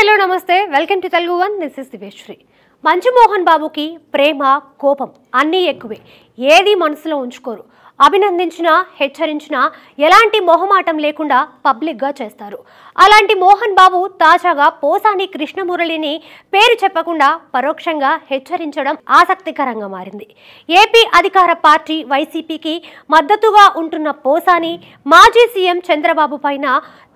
Hello నమస్తే. Welcome to Telugu one. This is దివేశ్రీ Manchu Mohan బాబుకి ప్రేమ కోపం అన్నీ ఎక్కువే. ఏది మనసులో ఉంచుకోరు. అభినందించినా హెచ్చరించినా ఎలాంటి మొహమాటం లేకుండా పబ్లిక్గా చేస్తారు. అలాంటి మోహన్ బాబు తాజాగా పోసాని కృష్ణమురళిని పేరు చెప్పకుండా పరోక్షంగా హెచ్చరించడం ఆసక్తికరంగా మారింది. ఏపీ అధికార పార్టీ వైసీపీకి మద్దతుగా ఉంటున్న పోసాని మాజీ సీఎం చంద్రబాబు పైన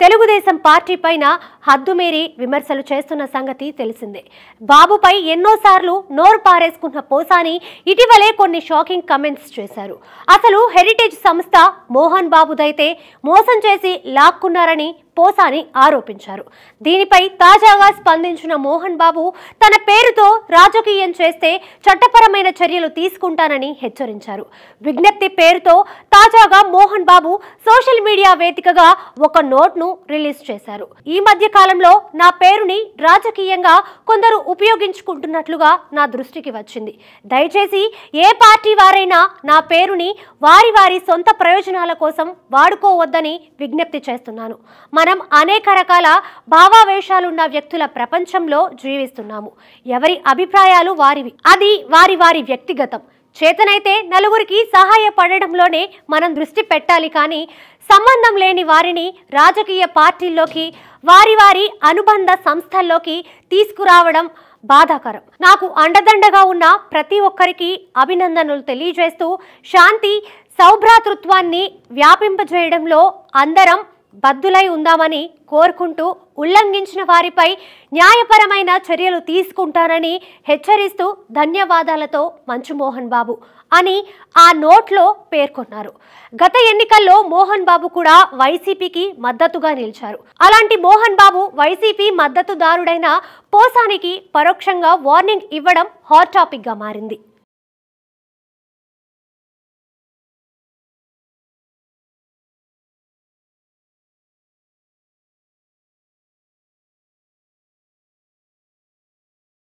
తెలుగుదేశం పార్టీ పైన హద్దుమీరి విమర్శలు చేస్తున్న సంగతి తెలిసిందే. బాబుపై ఎన్నోసార్లు నోరు పారేసుకున్న పోసాని ఇటీవలే కొన్ని షాకింగ్ కమెంట్స్ చేశారు. అసలు హెరిటేజ్ సంస్థ మోహన్ బాబుదైతే మోసం చేసి లాక్కున్నారని పోసాని ఆరోపించారు. దీనిపై తాజాగా స్పందించిన మోహన్ బాబు తన పేరుతో రాజకీయం చేస్తే చట్టపరమైన చర్యలు తీసుకుంటానని హెచ్చరించారు. విజ్ఞప్తి పేరుతో తాజాగా మోహన్ బాబు సోషల్ మీడియా వేదికగా ఒక నోట్ను రిలీజ్ చేశారు. ఈ మధ్య కాలంలో నా పేరుని రాజకీయంగా కొందరు ఉపయోగించుకుంటున్నట్లుగా నా దృష్టికి వచ్చింది. దయచేసి ఏ పార్టీ వారైనా నా పేరుని వారి వారి సొంత ప్రయోజనాల కోసం వాడుకోవద్దని విజ్ఞప్తి చేస్తున్నాను. మనం అనేక రకాల భావావేశాలున్న వ్యక్తుల ప్రపంచంలో జీవిస్తున్నాము. ఎవరి అభిప్రాయాలు వారివి? అది వారి వారి వ్యక్తిగతం. చేతనైతే నలుగురికి సహాయపడడంలోనే మనం దృష్టి పెట్టాలి కానీ సంబంధం లేని వారిని రాజకీయ పార్టీల్లోకి వారి వారి అనుబంధ సంస్థల్లోకి తీసుకురావడం బాధాకరం. నాకు అండదండగా ఉన్న ప్రతి ఒక్కరికి అభినందనలు తెలియజేస్తూ శాంతి సౌభ్రాతృత్వాన్ని వ్యాపింపజేయడంలో అందరం బద్దులై ఉందామని కోరుకుంటూ ఉల్లంఘించిన వారిపై న్యాయపరమైన చర్యలు తీసుకుంటానని హెచ్చరిస్తూ ధన్యవాదాలతో మంచు మోహన్ బాబు అని ఆ నోట్లో పేర్కొన్నారు. గత ఎన్నికల్లో మోహన్ బాబు కూడా వైసీపీకి మద్దతుగా నిలిచారు. అలాంటి మోహన్ బాబు వైసీపీ మద్దతుదారుడైన పోసానికి పరోక్షంగా వార్నింగ్ ఇవ్వడం హాట్ టాపిక్గా మారింది.